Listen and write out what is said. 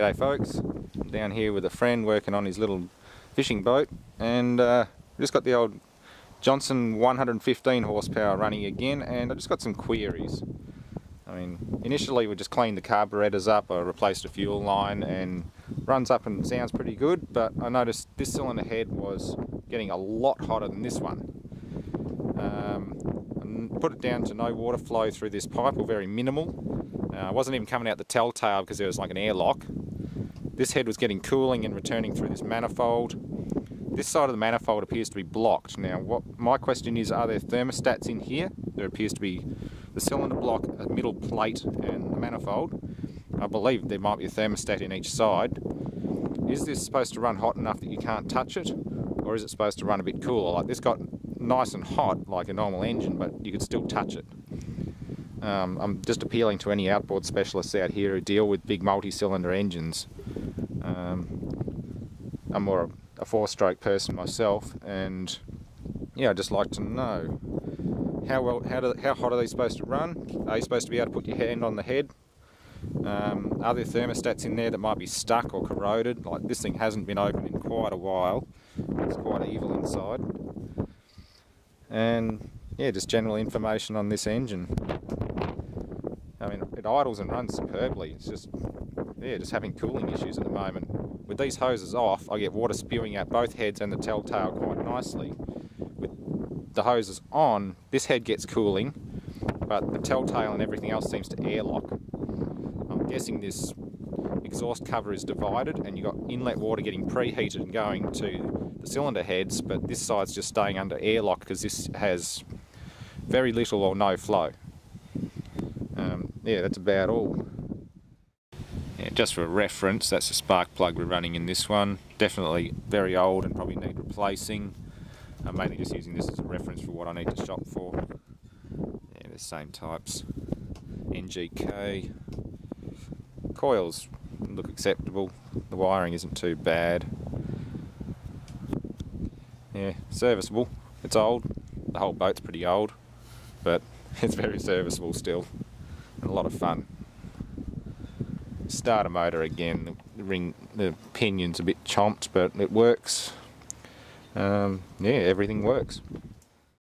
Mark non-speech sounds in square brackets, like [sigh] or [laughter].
G'day folks, I'm down here with a friend working on his little fishing boat and uh, just got the old Johnson 115 horsepower running again and I just got some queries. I mean initially we just cleaned the carburetors up, I replaced a fuel line and runs up and sounds pretty good but I noticed this cylinder head was getting a lot hotter than this one. Um, put it down to no water flow through this pipe or very minimal. Uh, I wasn't even coming out the telltale because there was like an airlock. This head was getting cooling and returning through this manifold. This side of the manifold appears to be blocked. Now what my question is, are there thermostats in here? There appears to be the cylinder block, a middle plate and the manifold. I believe there might be a thermostat in each side. Is this supposed to run hot enough that you can't touch it? Or is it supposed to run a bit cooler? Like this got nice and hot like a normal engine, but you could still touch it. Um, I'm just appealing to any outboard specialists out here who deal with big multi-cylinder engines. Um, I'm more a, four-stroke person myself, and yeah, I'd just like to know how well, how, do, how hot are they supposed to run? Are you supposed to be able to put your hand on the head? Um, are there thermostats in there that might be stuck or corroded? Like this thing hasn't been opened in quite a while. It's quite evil inside. And yeah, just general information on this engine. I mean, it idles and runs superbly. It's just, yeah, just having cooling issues at the moment. With these hoses off, I get water spewing out both heads and the telltale quite nicely. With the hoses on, this head gets cooling, but the telltale and everything else seems to airlock. I'm guessing this exhaust cover is divided and you've got inlet water getting preheated and going to the cylinder heads, but this side's just staying under airlock because this has very little or no flow um, yeah, that's about all. Yeah, just for reference, that's a spark plug we're running in this one. Definitely very old and probably need replacing. I'm mainly just using this as a reference for what I need to shop for. Yeah, the same types. NGK. Coils look acceptable. The wiring isn't too bad. Yeah, serviceable. It's old. The whole boat's pretty old, but [laughs] it's very serviceable still and a lot of fun. Starter motor again, the ring, the pinion's a bit chomped, but it works. Um, yeah, everything works.